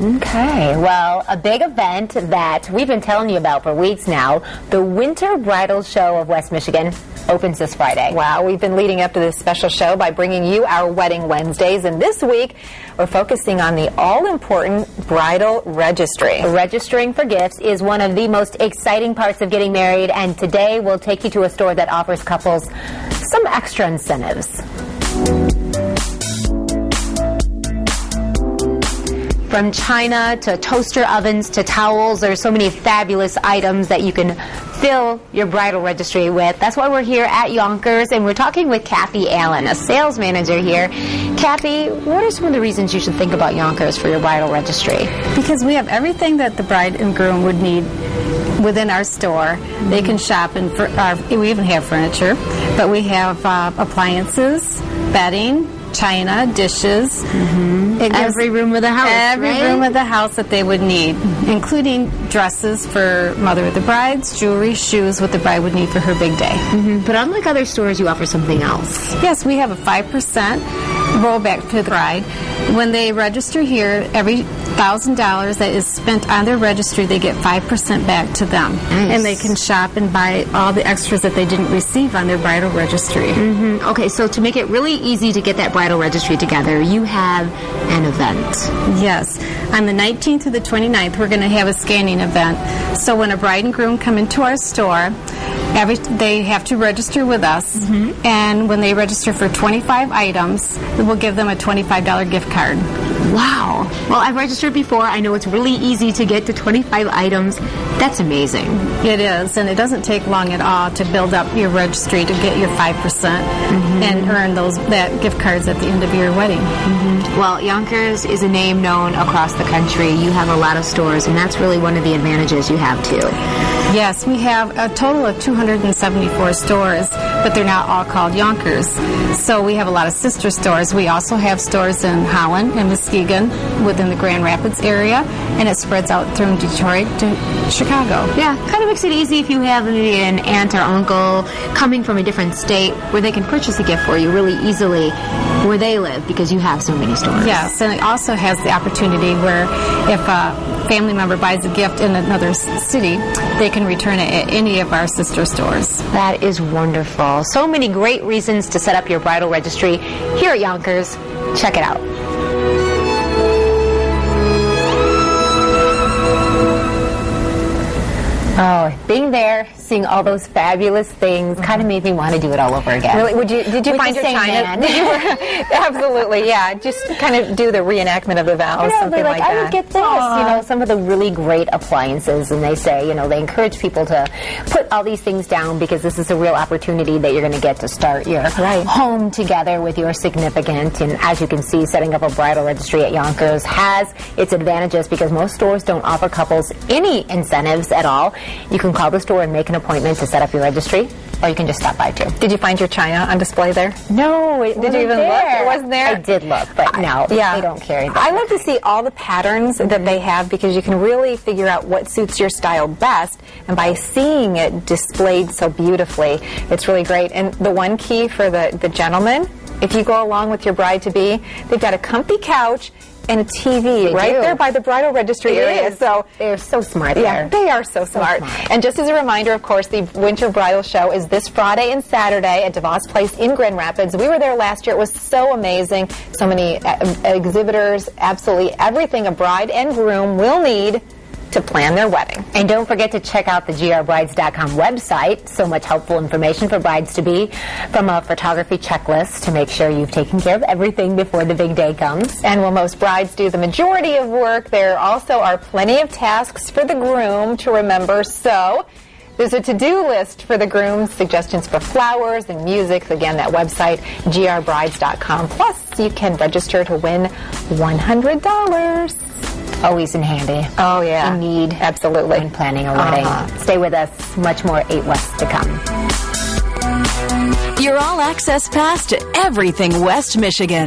Okay, well, a big event that we've been telling you about for weeks now, the Winter Bridal Show of West Michigan opens this Friday. Wow, we've been leading up to this special show by bringing you our Wedding Wednesdays, and this week we're focusing on the all-important bridal registry. Registering for gifts is one of the most exciting parts of getting married, and today we'll take you to a store that offers couples some extra incentives. From china to toaster ovens to towels, there's so many fabulous items that you can fill your bridal registry with. That's why we're here at Younkers, and we're talking with Kathy Allen, a sales manager here. Kathy, what are some of the reasons you should think about Younkers for your bridal registry? Because we have everything that the bride and groom would need within our store. They can shop and uh, we even have furniture, but we have uh, appliances, bedding, china, dishes. Mm-hmm. Every room of the house. Every right? room of the house that they would need, including dresses for mother of the brides, jewelry, shoes, what the bride would need for her big day. Mm-hmm. But unlike other stores, you offer something else. Yes, we have a 5% rollback to the bride. When they register here, every thousand dollars that is spent on their registry, they get five percent back to them, nice. and they can shop and buy all the extras that they didn't receive on their bridal registry. Mm-hmm. Okay, so to make it really easy to get that bridal registry together, you have an event. Yes, on the 19th to the 29th, we're going to have a scanning event. So when a bride and groom come into our store, every they have to register with us, mm-hmm. and when they register for 25 items, we'll give them a $25 gift card. Wow. Well, I've registered before. I know it's really easy to get to 25 items. That's amazing. It is, and it doesn't take long at all to build up your registry to get your 5% mm hmm and earn those that gift cards at the end of your wedding. Mm-hmm. Well, Yonkers is a name known across the country. You have a lot of stores, and that's really one of the advantages you have too. Yes, we have a total of 274 stores, but they're not all called Younkers. So we have a lot of sister stores. We also have stores in Holland and Muskegon within the Grand Rapids area, and it spreads out through Detroit to Chicago. Yeah, kind of makes it easy if you have maybe an aunt or uncle coming from a different state where they can purchase a gift for you really easily where they live because you have so many stores. Yes, and it also has the opportunity where if a family member buys a gift in another city, they can return it at any of our sister stores. That is wonderful. So many great reasons to set up your bridal registry here at Younkers. Check it out. Oh, being there, seeing all those fabulous things, mm-hmm. kind of made me want to do it all over again. Really? Would you? Did you With find your china? absolutely, yeah. Just kind of do the reenactment of the vows, know, something like, like, I would get this. Aww. You know, some of the really great appliances, and they say, you know, they encourage people to put all these things down because this is a real opportunity that you're going to get to start your right. home together with your significant. And as you can see, setting up a bridal registry at Younkers has its advantages because most stores don't offer couples any incentives at all. You can call the store and make an appointment to set up your registry, or you can just stop by too. Did you find your china on display there? No, it did you even there. look? It wasn't there. I did look, but no, yeah. they don't carry that. I love to see all the patterns that they have because you can really figure out what suits your style best, and by seeing it displayed so beautifully, it's really great. And the one key for the the gentleman, if you go along with your bride to be, they've got a comfy couch and a TV right do. there by the bridal registry it area. Is. So they're so smart. Yeah, there. they are so smart. so smart. And just as a reminder, of course, the Winter Bridal Show is this Friday and Saturday at DeVos Place in Grand Rapids. We were there last year. It was so amazing. So many uh, exhibitors, absolutely everything a bride and groom will need to plan their wedding. And don't forget to check out the grbrides.com website. So much helpful information for brides to be from a photography checklist to make sure you've taken care of everything before the big day comes. And while most brides do the majority of work, there also are plenty of tasks for the groom to remember. So there's a to-do list for the groom, suggestions for flowers and music. Again, that website, grbrides.com. Plus, you can register to win $100 always in handy. Oh, yeah. In need. Absolutely. When planning a wedding. Uh-huh. Stay with us. Much more 8 West to come. Your all access pass to everything West Michigan.